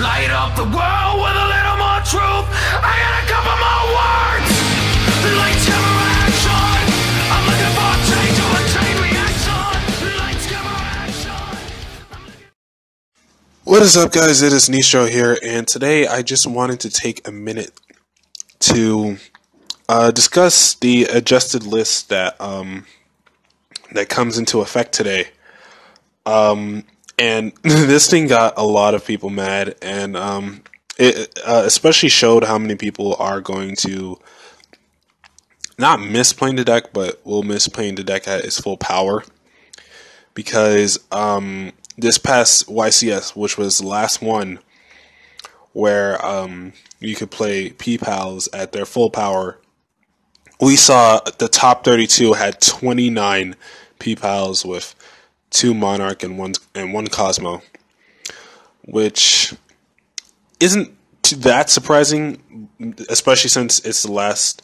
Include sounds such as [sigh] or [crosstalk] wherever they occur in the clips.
Light up the world with a little more truth. I got a couple more words. Lights, camera, action. I'm looking for change or a chain reaction. Lights, camera, action. What is up, guys? It is Nistro here, and today I just wanted to take a minute to uh, discuss the adjusted list that um, that comes into effect today. Um, and [laughs] this thing got a lot of people mad, and um, it uh, especially showed how many people are going to not miss playing the deck, but will miss playing the deck at its full power. Because um, this past YCS, which was the last one where um, you could play P pals at their full power, we saw the top 32 had 29 P pals with two Monarch and one and one Kozmo, which isn't that surprising, especially since it's the last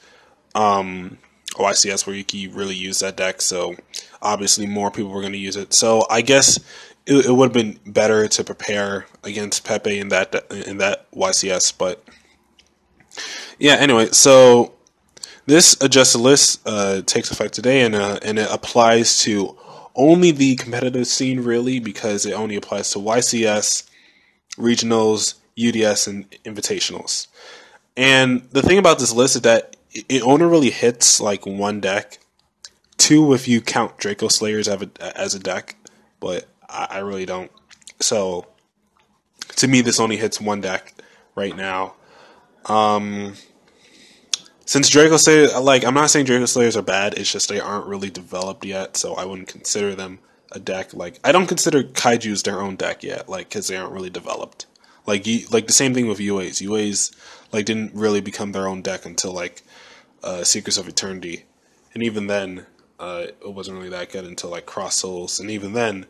um, OICS where you can really use that deck. So obviously more people were going to use it. So I guess it, it would have been better to prepare against Pepe in that in that YCS. But yeah, anyway, so this adjusted list uh, takes effect today, and uh, and it applies to only the competitive scene really because it only applies to YCS, regionals, UDS, and invitationals. And the thing about this list is that it only really hits like one deck. Two if you count Draco Slayers as a, as a deck, but I, I really don't. So to me, this only hits one deck right now. Um, since Draco Slayers, like I'm not saying Draco Slayers are bad. It's just they aren't really developed yet, so I wouldn't consider them a deck. Like I don't consider Kaiju's their own deck yet, like because they aren't really developed. Like you, like the same thing with UAs. UAs like didn't really become their own deck until like uh, Secrets of Eternity, and even then, uh, it wasn't really that good until like Cross Souls, and even then,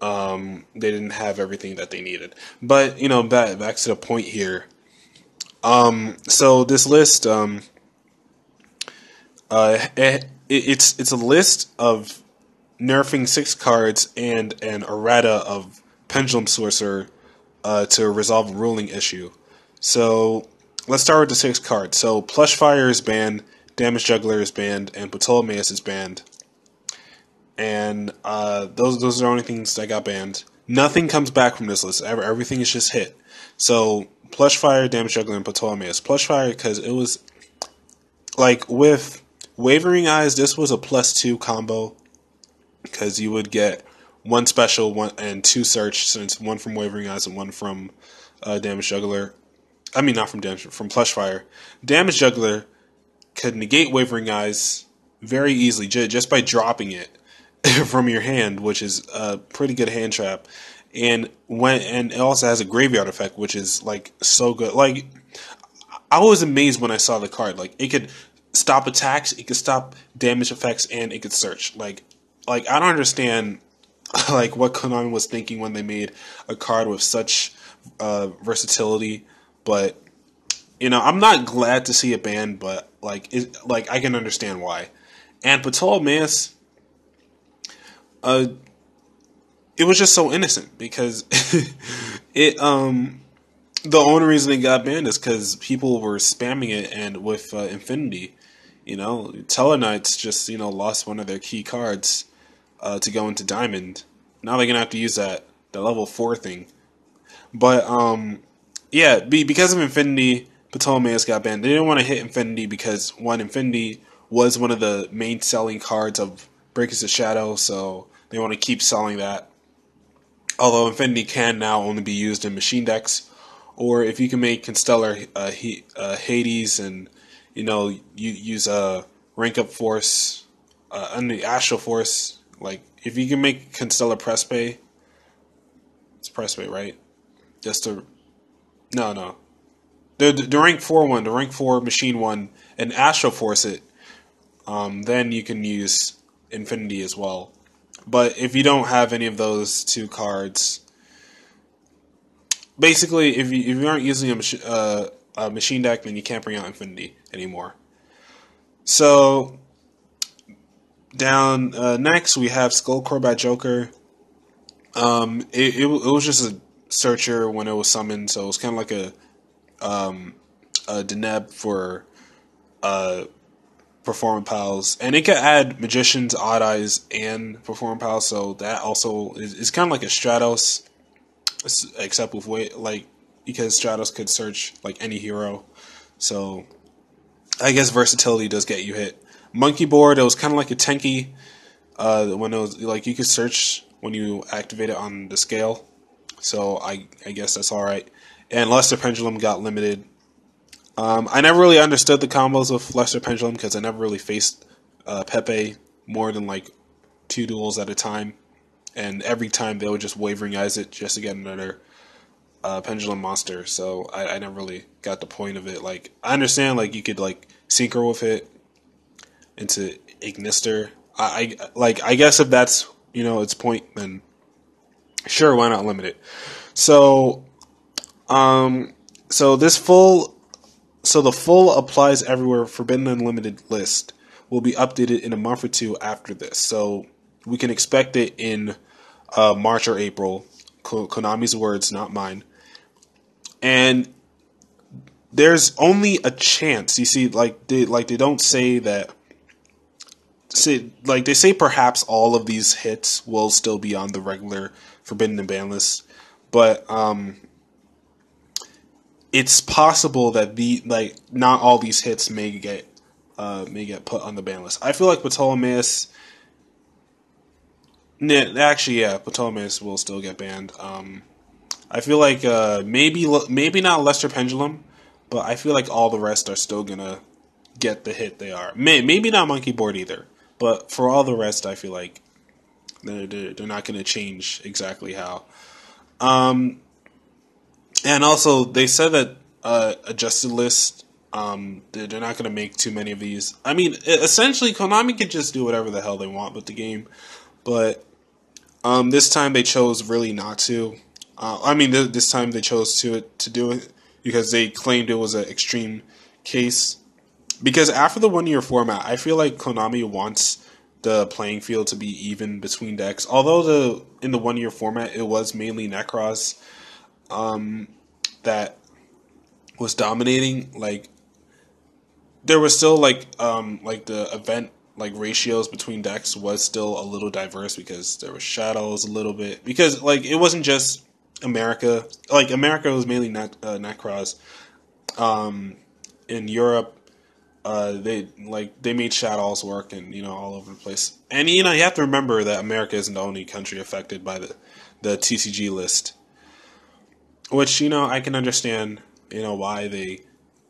um, they didn't have everything that they needed. But you know, back back to the point here. Um, so this list, um, uh, it, it's it's a list of nerfing six cards and an errata of Pendulum Sorcerer uh, to resolve a ruling issue. So let's start with the six cards. So Plush Fire is banned, Damage Juggler is banned, and Ptolemaeus is banned. And uh, those those are the only things that got banned. Nothing comes back from this list. Everything is just hit. So Plush Fire, Damage Juggler, and. Plush Fire because it was like with Wavering Eyes. This was a plus two combo because you would get one special, one and two search, since one from Wavering Eyes and one from uh, Damage Juggler. I mean, not from damage, from Plush Fire. Damage Juggler could negate Wavering Eyes very easily just by dropping it [laughs] from your hand, which is a pretty good hand trap. And when and it also has a graveyard effect, which is like so good. Like I was amazed when I saw the card. Like it could stop attacks, it could stop damage effects, and it could search. Like like I don't understand [laughs] like what Konami was thinking when they made a card with such uh, versatility but you know, I'm not glad to see it banned, but like, it, like I can understand why. And Ptolemaeus, uh, it was just so innocent because [laughs] it um the only reason it got banned is because people were spamming it, and with uh, Infinity, you know, Tellarknights just you know lost one of their key cards uh, to go into Diamond. Now they're gonna have to use that the level four thing, but um yeah, be, because of Infinity, Ptolemaeus got banned. They didn't want to hit Infinity because one, Infinity was one of the main selling cards of Breakers of Shadow, so they want to keep selling that. Although Infinity can now only be used in machine decks, or if you can make Constellar uh, he, uh, Hades and you know you use a uh, rank up force uh, under Astral Force, like if you can make Constellar Praesepe, it's Praesepe, right? Just to no, no. The, the, the rank four one, the rank four machine one, and Astral Force it. Um, then you can use Infinity as well. But if you don't have any of those two cards, basically, if you if you aren't using a, uh, a machine deck, then you can't bring out Infinity anymore. So down uh, next we have Skull Crobat Joker. Um, it, it, it was just a searcher when it was summoned, so it was kind of like a um, a Deneb for uh, Performing Pals, and it could add Magicians, Odd Eyes, and Performing Pals, so that also is, is kind of like a Stratos, except with weight, like because Stratos could search like any hero, so I guess versatility does get you hit. Monkey board, it was kind of like a Tenki, uh, when it was like you could search when you activate it on the scale, so I I guess that's all right. And Luster Pendulum got limited. Um, I never really understood the combos of Luster Pendulum because I never really faced uh, Pepe more than like two duels at a time, and every time they would just wavering eyes it just to get another uh, Pendulum monster. So I, I never really got the point of it. Like I understand like you could like synchro with it into Ignister. I, I like I guess if that's you know its point, then sure, why not limit it? So, um, so this full, so the full applies everywhere Forbidden Unlimited list will be updated in a month or two after this. So we can expect it in uh, March or April. Konami's words, not mine. And there's only a chance. You see, like they like they don't say that. Say like they say perhaps all of these hits will still be on the regular forbidden and ban list, but um, it's possible that the like not all these hits may get uh, may get put on the ban list. I feel like Ptolemaeus. Actually, yeah, Ptolemaeus will still get banned. Um, I feel like uh, maybe maybe not Luster Pendulum, but I feel like all the rest are still gonna get the hit they are. May, maybe not Monkey Board either, but for all the rest, I feel like they're they're, they're not gonna change exactly how. Um, and also they said that uh, adjusted list. Um, they're not gonna make too many of these. I mean, essentially, Konami could just do whatever the hell they want with the game, but um, this time they chose really not to. Uh, I mean, th- this time they chose to to do it because they claimed it was an extreme case. Because after the one year format, I feel like Konami wants the playing field to be even between decks. Although the in the one year format, it was mainly Nekroz um, that was dominating. Like there was still like um, like the event like ratios between decks was still a little diverse because there was Shaddolls a little bit. Because like it wasn't just America like America was mainly Net, uh, Nekroz um, in Europe uh, they like they made Shaddolls work and you know all over the place. And you know you have to remember that America isn't the only country affected by the the TCG list which you know I can understand you know why they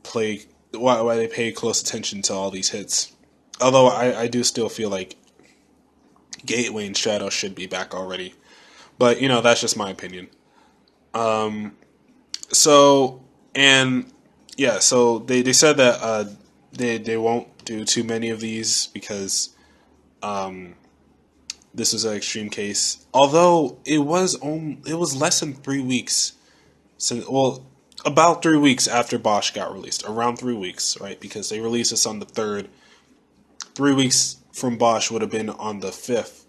play why why they pay close attention to all these hits although I, I do still feel like Gateway and Shadow should be back already. But you know, that's just my opinion. Um so and yeah, so they, they said that uh they they won't do too many of these because um this is an extreme case. Although it was on, it was less than three weeks since well about three weeks after BOSH got released. Around three weeks, right? Because they released this on the third three weeks from BOSH would have been on the 5th.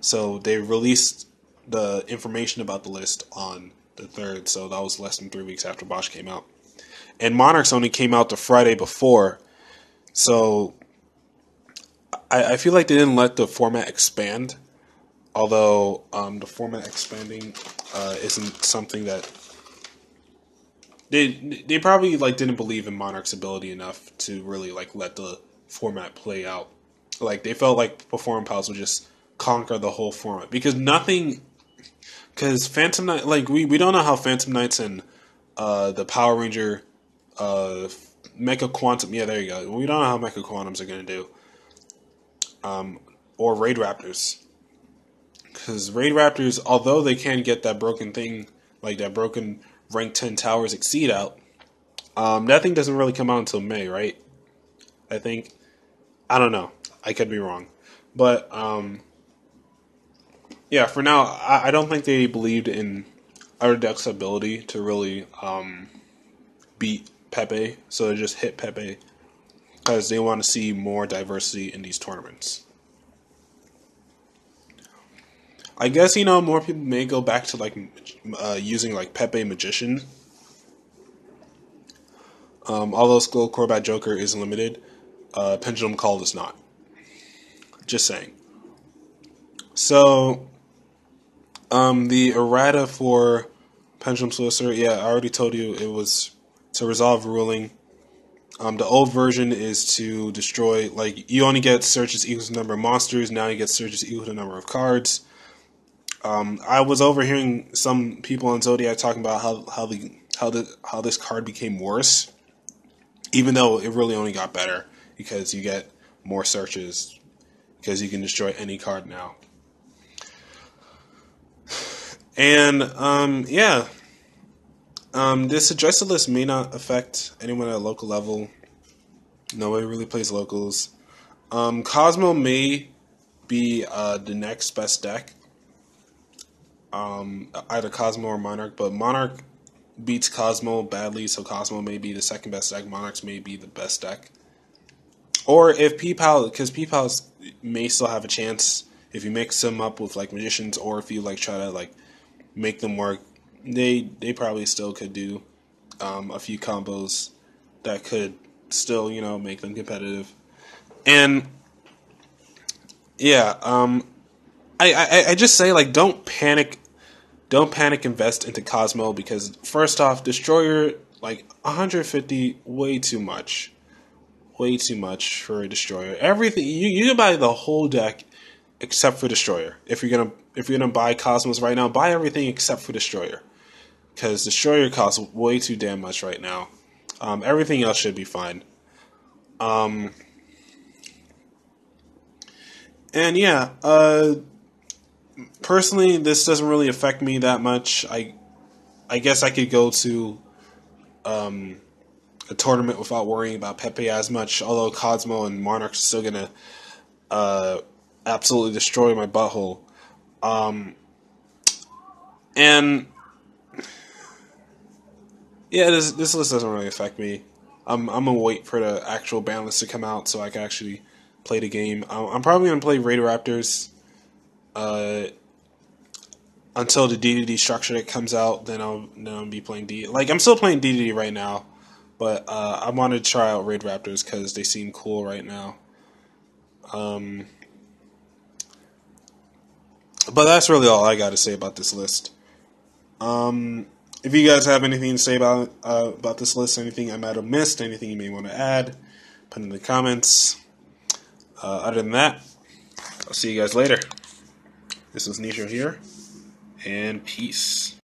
So they released the information about the list on the 3rd. So that was less than three weeks after BOSH came out. And Monarchs only came out the Friday before. So I, I feel like they didn't let the format expand. Although um, the format expanding uh, isn't something that they they probably like didn't believe in Monarch's ability enough to really like let the format play out. Like they felt like Perform Pals would just conquer the whole format because nothing. Because Phantom Knight, like we, we don't know how Phantom Knights and uh, the Power Ranger, uh, Mecha Quantum, yeah, there you go. We don't know how Mecha Quantums are gonna do. Um, or Raid Raptors, because Raid Raptors, although they can get that broken thing, like that broken rank ten towers exceed out, um, that thing doesn't really come out until May, right? I think. I don't know. I could be wrong, but um, yeah. For now, I, I don't think they believed in our deck's ability to really um, beat Pepe, so they just hit Pepe because they want to see more diversity in these tournaments. I guess you know more people may go back to like uh, using like Pepe Magician. Um, although Skull Crobat Joker is limited, uh, Pendulum Call is not. Just saying. So, um, the errata for Pendulum Sorcerer, yeah, I already told you it was to resolve ruling. Um, the old version is to destroy, like, you only get searches equal to number of monsters, now you get searches equal to number of cards. Um, I was overhearing some people on Zodiac talking about how, how the how the how this card became worse, even though it really only got better because you get more searches because you can destroy any card now. And um, yeah, um, this adjusted list may not affect anyone at a local level. Nobody really plays locals. Um, Kozmo may be uh, the next best deck. Um, either Kozmo or Monarch, but Monarch beats Kozmo badly, so Kozmo may be the second best deck. Monarchs may be the best deck. Or if P-Pal, because P-Pal may still have a chance if you mix them up with like magicians, or if you like try to like make them work. They they probably still could do um, a few combos that could still you know make them competitive. And yeah, um, I, I I just say like don't panic, don't panic. Invest into Kozmo because first off, Destroyer like 150 way too much, way too much for a Destroyer. Everything you you can buy the whole deck except for Destroyer. If you're gonna if you're gonna buy Kozmos right now, buy everything except for Destroyer, because Destroyer costs way too damn much right now. Um, everything else should be fine. Um, and yeah, uh, personally, this doesn't really affect me that much. I, I guess I could go to, um, a tournament without worrying about Pepe as much. Although Kozmo and Monarch are still gonna, uh, absolutely destroy my butthole. Um, and yeah, this this list doesn't really affect me. I'm I'm gonna wait for the actual ban list to come out so I can actually play the game. I'm, I'm probably gonna play Raider Raptors. Uh, until the DDD structure that comes out, then I'll then I'll be playing D. Like I'm still playing DDD right now, but uh, I wanted to try out Raid Raptors because they seem cool right now. Um, but that's really all I got to say about this list. Um, if you guys have anything to say about uh, about this list, anything I might have missed, anything you may want to add, put in the comments. Uh, other than that, I'll see you guys later. This is Nistro here, and peace.